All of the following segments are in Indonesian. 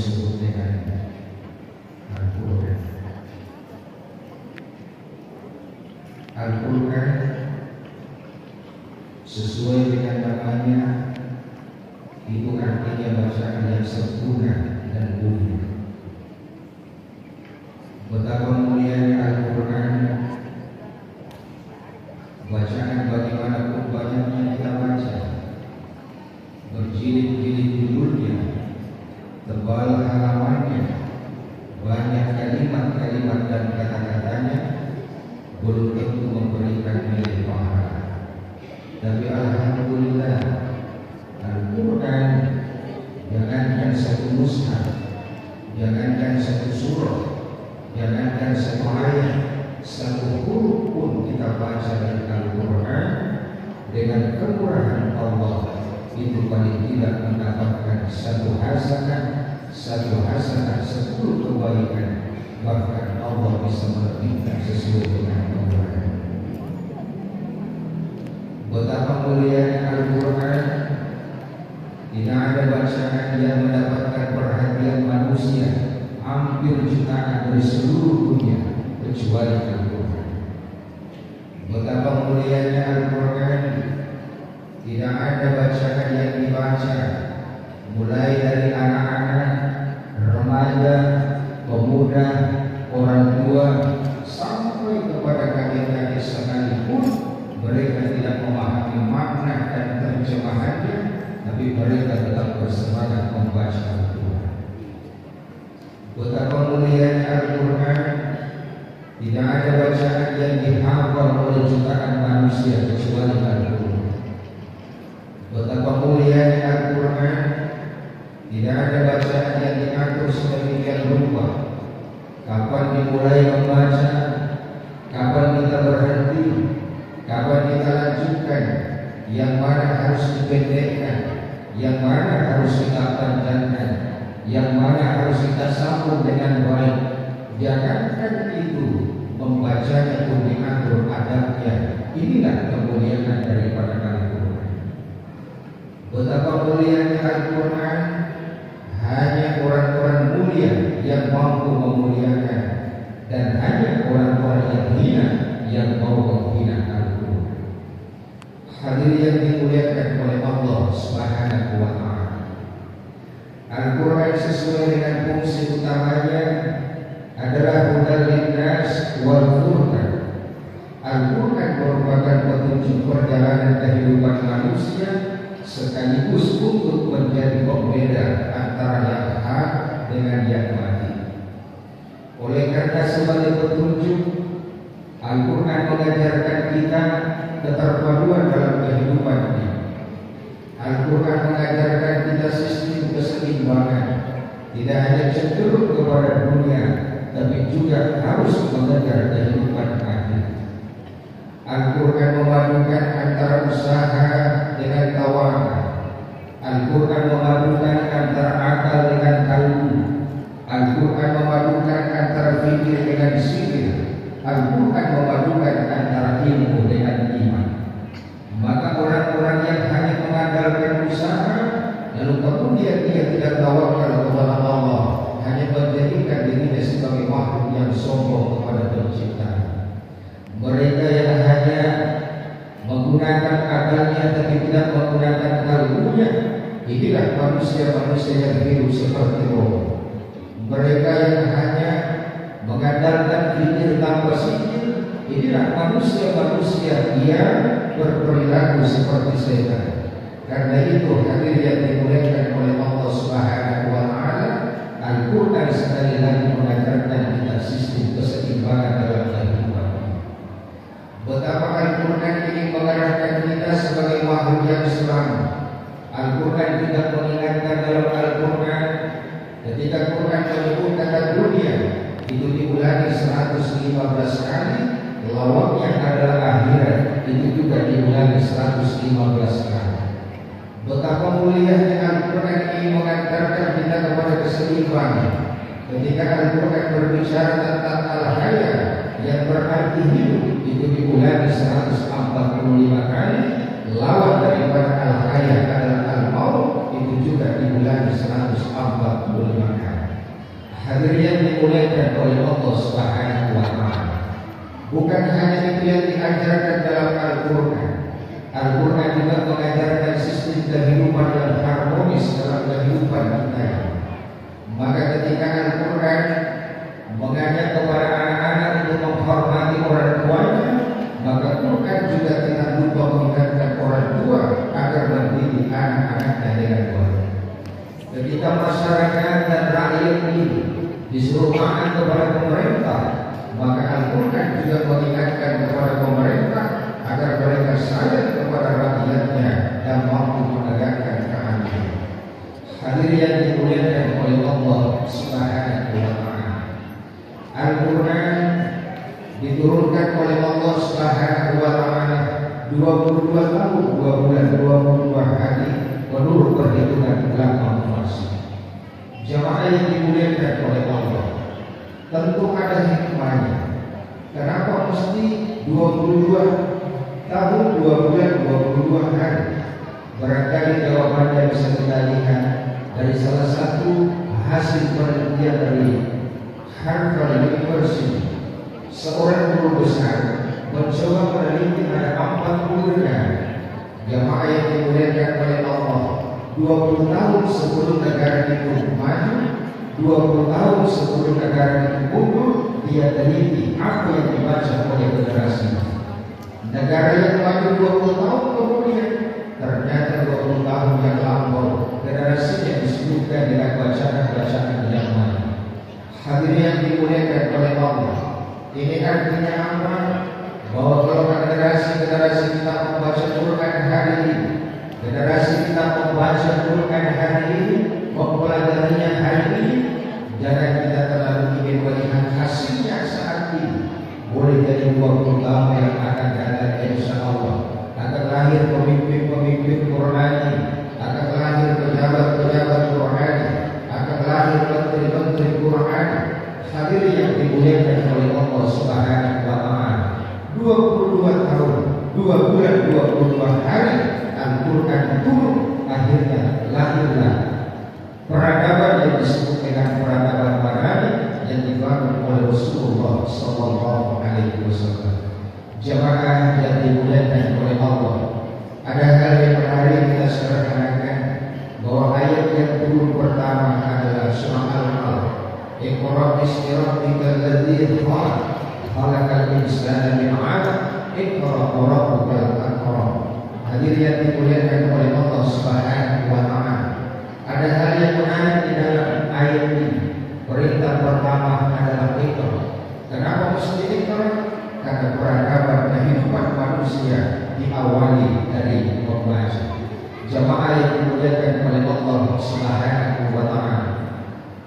Kan? Al-Quran sesuai dengan namanya itu artinya bacaan yang sempurna dan mulia. Betapa mulianya Al-Quran bacaan bagi jangankan satu surah, jangankan satu ayat, satu huruf pun kita baca dari Al-Quran dengan kemurahan Allah. Itu paling tidak mendapatkan satu hasanah, satu hasanah, sepuluh kebaikan. Bahkan Allah bisa memberikan sesuatu dengan kecuali Al-Quran. Betapa mulianya Al-Quran, tidak ada bacaan yang dibaca mulai dari sambung dengan baik. Biarkan itu Membacanya pun diatur adabnya. Inilah kemuliaan daripada Al-Quran. Betapa mulianya Al-Quran Hanya orang-orang mulia yang mampu memuliakan Dan hanya orang-orang yang hina yang mau menghina Al-Quran. Hadir yang dimuliakan oleh Allah Subhanahu wa Ta'ala sesuai dengan fungsi utamanya adalah hudan linnas wal furqan. Al-Quran merupakan petunjuk perjalanan kehidupan manusia sekaligus untuk menjadi cenderung kepada dunia tapi juga harus mengejar kehidupan akhir. Al-Quran memadukan antara usaha dengan tawar. Al-Quran memadukan antara akal dengan kalbu. Al-Quran memadukan antara fikir dengan sikir. Al-Quran memadukan antara ilmu dengan iman. Maka orang-orang yang hanya mengandalkan usaha lalu kemudian dia tidak tahu menggunakan akalnya tapi tidak menggunakan kalbunya inilah manusia-manusia yang hidup seperti roh. Mereka yang hanya mengandalkan fikir tanpa sikir inilah manusia-manusia yang berperilaku seperti setan. Karena itu hadir yang dimuliakan oleh Allah Subhanahu wa taala Al-Quran sekali lagi mengajarkan kita sistem Al-Quran ini mengarahkan kita sebagai makhluk yang selamat Al-Quran tidak mengingatkan dalam Al-Quran. Ketika Quran menyebut kata dunia Itu diulangi 115 kali. Lawaknya adalah akhirat Itu juga diulangi 115 kali. Betapa mulianya Al-Quran ini mengantarkan kita kepada keseimbangan. Ketika Al-Quran berbicara tentang al-haya yang berarti hidup itu diulangi 145 kali. Lawan daripada al-haya adalah al-maut itu juga diulangi 145 kali. Hadirin yang dimuliakan oleh Allah Subhanahu wa taala. Bukan hanya itu yang diajarkan dalam Al-Quran, Al-Quran juga mengajarkan sistem kehidupan yang harmonis dalam kehidupan kita. Maka ketika Al-Quran mengajak kepada anak-anak untuk menghormati orang tuanya, maka Quran juga tidak lupa mengingatkan orang tua agar mendidik anak-anaknya dengan baik. Ketika masyarakat dan rakyat ini disuruh taat kepada pemerintah, maka Al-Quran juga mengingatkan kepada pemerintah agar mereka sayang kepada rakyatnya dan mampu menegakkan keadilan. Hadirin yang dimuliakan oleh Subhanahu wa taala. Al-Qur'an diturunkan oleh Allah Subhanahu wa taala 22 tahun 2 bulan 22 hari menurut perhitungan ulama fasih. Jamaah yang dimuliakan oleh Allah tentu ada hikmahnya. Kenapa mesti 22 tahun 2 bulan 22 hari? Barangkali jawabannya bisa kita lihat dari salah satu hasil penelitian dari Harvard University. Seorang guru besar mencoba meneliti ada 40 negara jamaah yang dimuliakan oleh Allah 20 tahun sebelum negara itu maju 20 tahun sebelum negara itu mundur dia teliti apa yang dibaca oleh generasi negara yang maju 20 tahun kemudian ternyata 20 tahun yang lampau generasinya disebutkan dengan bacaan-bacaan yang mana hadirin yang dimuliakan oleh Allah. Ini artinya apa? Bahwa kalau generasi-generasi kita membaca Quran hari ini. Generasi kita membaca Quran hari ini Mempelajarinya hari ini Jangan kita terlalu ingin melihat hasilnya saat ini. Boleh jadi 20 tahun yang akan datang insya Allah. Akan lahir pemimpin-pemimpin Qurani Akan lahir pejabat-pejabat Qurani Akan lahir menteri-menteri Qurani Hadirin yang dimuliakan oleh Allah Subhanahu wa taala. 22 tahun, 2 bulan 22 hari Al-Qur'an turun Khalaqal insana min 'alaq. Iqra rabbukal akram. Hadirin yang dimuliakan oleh Allah Subhanahu wa taala. Ada hal yang menarik di dalam ayat ini. Perintah pertama adalah iqra. Kenapa mesti iqra? Karena peradaban kehidupan manusia diawali dari membaca. Jamaah yang dimuliakan oleh Allah Subhanahu wa taala.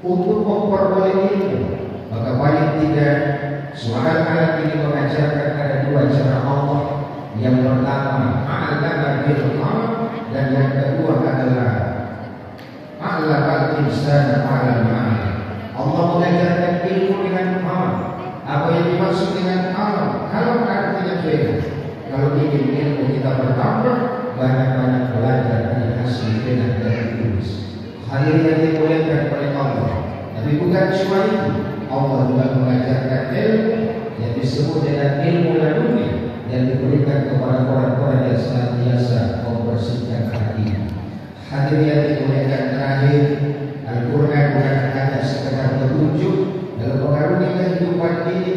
Untuk memperoleh ilmu maka paling tidak suara ayat ini mengajarkan ada dua cara Allah. Yang pertama a'lama bil dan yang kedua adalah a'lama insan alam Allah mengajarkan ilmu dengan alam apa yang dimaksud dengan alam kalau artinya beda kalau ingin ilmu kita bertambah banyak-banyak belajar dari hasil dengan dari tulis Hadirin yang dimuliakan oleh Allah. Tapi bukan cuma itu. Allah juga mengajarkan ilmu yang disebut dengan ilmu laduni yang diberikan kepada orang-orang yang senantiasa membersihkan hati. Hadirnya yang dimuliakan terakhir, Al-Quran bukan hanya sekedar petunjuk dalam mengarungi kehidupan ini,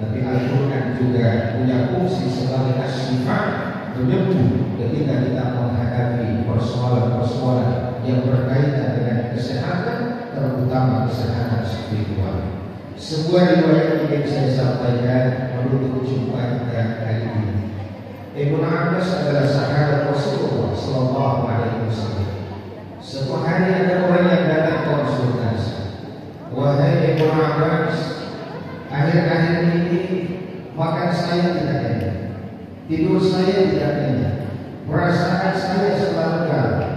tapi Al-Quran juga punya fungsi sebagai asyifat penyembuh ketika kita menghadapi persoalan-persoalan yang berkaitan dengan kesehatan, terutama kesehatan spiritual. Sebuah riwayat yang saya sampaikan menutup jumpa kita hari ini. Ibnu Abbas adalah sahabat Rasulullah Sallallahu Alaihi Wasallam. Sebuah hari ada orang yang datang konsultasi. Wahai Ibnu Abbas, akhir-akhir ini makan saya tidak enak, tidur saya tidak enak, perasaan saya selalu galau.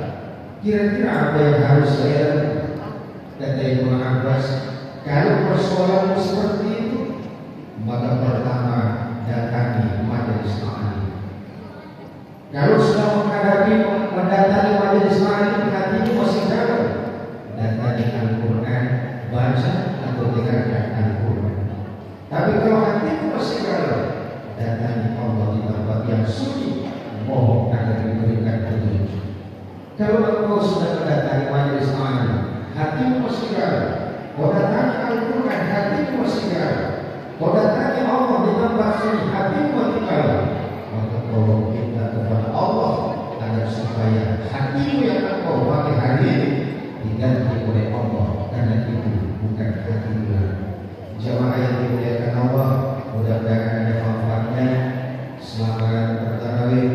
Kira-kira apa yang harus saya lakukan? Kata Ibnu Abbas, kalau persoalan seperti itu, maka pertama datangi majelis ta'lim. Kalau sudah menghadapi mendatangi majelis ta'lim, hatimu masih galau, datangi Al-Quran, baca atau dengarkan Al-Quran. Tapi kalau hatimu masih galau, datangi Allah di tempat yang suci, mohon agar diberikan petunjuk. Kalau engkau sudah mendatangi majelis ta'lim, hatimu masih galau, Kau datangi Al-Quran, hatimu singgah. Kau datangi Allah dengan maksud hatimu tinggal. Maka tolong kita kepada Allah agar supaya hatimu yang engkau pakai hari ini diganti oleh Allah karena itu bukan hatimu lagi. Jamaah yang dimuliakan Allah, mudah-mudahan ada manfaatnya. Selamat bertarawih.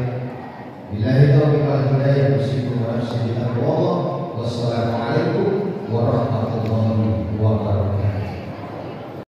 Bila itu kita hidayah bersih kepada Allah. Wassalamualaikum warahmatullahi wabarakatuh.